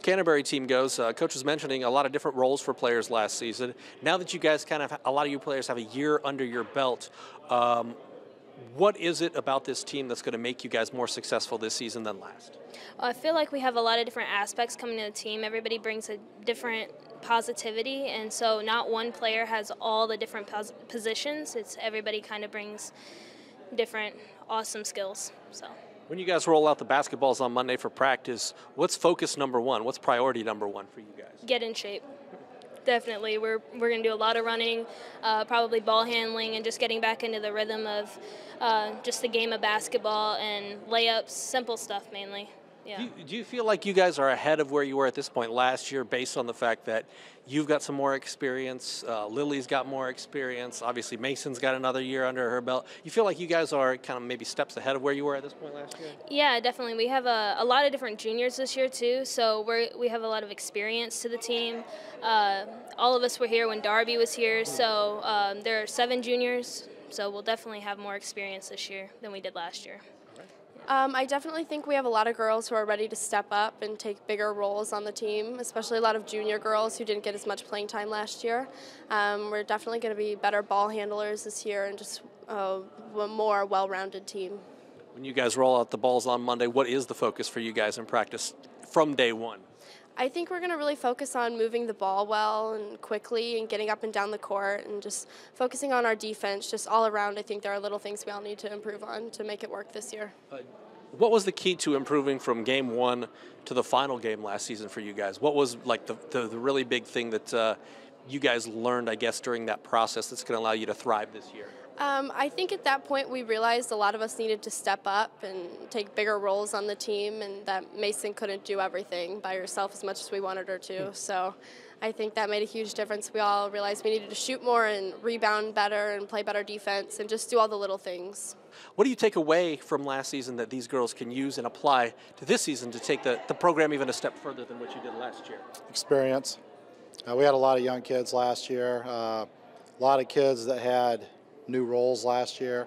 Canterbury team goes, uh, coach was mentioning a lot of different roles for players last season. Now that you guys kind of, a lot of you players have a year under your belt, um, what is it about this team that's going to make you guys more successful this season than last? I feel like we have a lot of different aspects coming to the team. Everybody brings a different positivity, and so not one player has all the different pos- positions. It's everybody kind of brings different awesome skills. So. When you guys roll out the basketballs on Monday for practice, what's focus number one? What's priority number one for you guys? Get in shape. Definitely, we're we're gonna do a lot of running, uh, probably ball handling, and just getting back into the rhythm of uh, just the game of basketball and layups, simple stuff mainly. Yeah. Do you, do you feel like you guys are ahead of where you were at this point last year based on the fact that you've got some more experience, uh, Lilly's got more experience, obviously Mason's got another year under her belt. You feel like you guys are kind of maybe steps ahead of where you were at this point last year? Yeah, definitely. We have a, a lot of different juniors this year too, so we we have a lot of experience to the team. Uh, all of us were here when Darby was here, so um, there are seven juniors, so we'll definitely have more experience this year than we did last year. Um, I definitely think we have a lot of girls who are ready to step up and take bigger roles on the team, especially a lot of junior girls who didn't get as much playing time last year. Um, we're definitely going to be better ball handlers this year and just uh, a more well rounded team. When you guys roll out the balls on Monday, what is the focus for you guys in practice from day one? I think we're going to really focus on moving the ball well and quickly and getting up and down the court and just focusing on our defense, just all around. I think there are little things we all need to improve on to make it work this year. Uh, what was the key to improving from game one to the final game last season for you guys? What was like the, the, the really big thing that uh, you guys learned, I guess, during that process that's going to allow you to thrive this year? Um, I think at that point we realized a lot of us needed to step up and take bigger roles on the team, and that Mason couldn't do everything by herself as much as we wanted her to. Hmm. So I think that made a huge difference. We all realized we needed to shoot more and rebound better and play better defense and just do all the little things. What do you take away from last season that these girls can use and apply to this season to take the, the program even a step further than what you did last year? Experience. Uh, we had a lot of young kids last year, uh, a lot of kids that had new roles last year,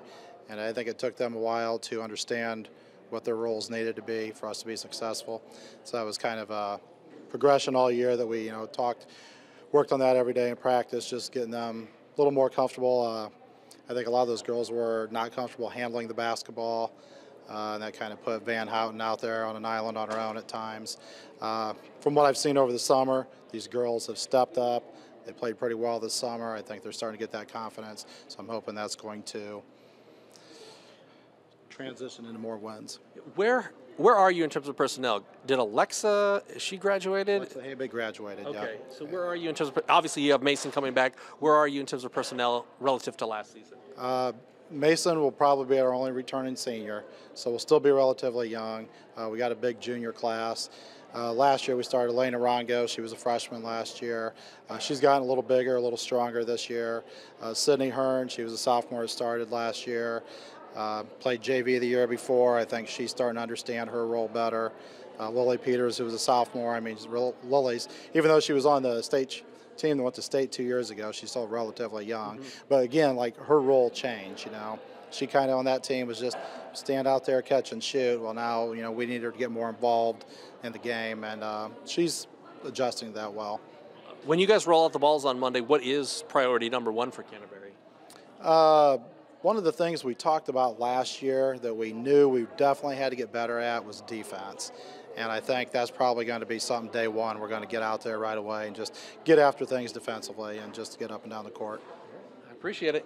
and I think it took them a while to understand what their roles needed to be for us to be successful. So that was kind of a progression all year that we, you know, talked, worked on that every day in practice, just getting them a little more comfortable. Uh, I think a lot of those girls were not comfortable handling the basketball. Uh, and that kind of put Van Houten out there on an island on her own at times. Uh, from what I've seen over the summer, these girls have stepped up. They played pretty well this summer. I think they're starting to get that confidence, so I'm hoping that's going to transition into more wins. Where where are you in terms of personnel? Did Alexa she graduated? Alexa Habig graduated. Okay, yeah. so where are you in terms of obviously you have Mason coming back. Where are you in terms of personnel relative to last season? Uh, Mason will probably be our only returning senior, so we'll still be relatively young. Uh, we got a big junior class. Uh, last year we started Elena Rongo. She was a freshman last year. Uh, she's gotten a little bigger, a little stronger this year. Uh, Sydney Hearn, she was a sophomore, started last year. Uh, played JV the year before. I think she's starting to understand her role better. Uh, Lilly Peters, who was a sophomore. I mean, Lilly's, even though she was on the state team that went to state two years ago, she's still relatively young. Mm-hmm. But again, like her role changed, you know she kind of on that team was just stand out there, catch and shoot. Well, now you know we need her to get more involved in the game, and uh, she's adjusting that well. When you guys roll out the balls on Monday, what is priority number one for Canterbury? Uh, one of the things we talked about last year that we knew we definitely had to get better at was defense. And I think that's probably going to be something day one. We're going to get out there right away and just get after things defensively and just get up and down the court. I appreciate it.